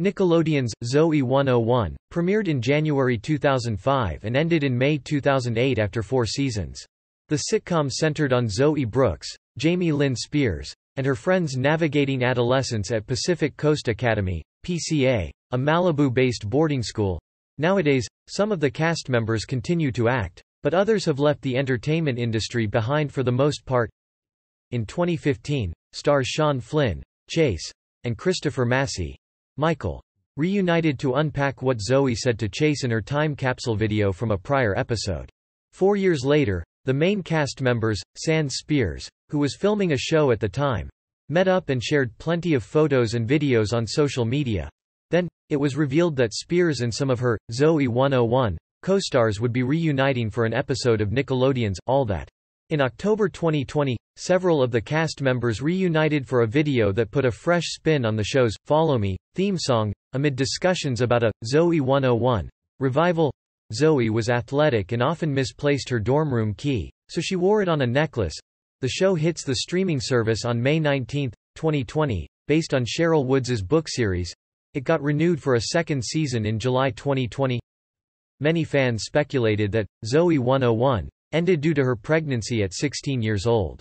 Nickelodeon's Zoey 101, premiered in January 2005 and ended in May 2008 after four seasons. The sitcom centered on Zoey Brooks, Jamie Lynn Spears, and her friends navigating adolescence at Pacific Coast Academy, PCA, a Malibu-based boarding school. Nowadays, some of the cast members continue to act, but others have left the entertainment industry behind for the most part. In 2015, stars Sean Flynn, Chase, and Christopher Massey, Michael, reunited to unpack what Zoey said to Chase in her time capsule video from a prior episode. Four years later, the main cast members, Sand Spears, who was filming a show at the time, met up and shared plenty of photos and videos on social media. Then, it was revealed that Spears and some of her, Zoey 101, co-stars would be reuniting for an episode of Nickelodeon's All That. In October 2020, several of the cast members reunited for a video that put a fresh spin on the show's Follow Me theme song, amid discussions about a Zoey 101 revival. Zoey was athletic and often misplaced her dorm room key, so she wore it on a necklace. The show hits the streaming service on May 19, 2020, based on Sherryl Woods' book series. It got renewed for a second season in July 2020. Many fans speculated that Zoey 101 ended due to her pregnancy at 16 years old.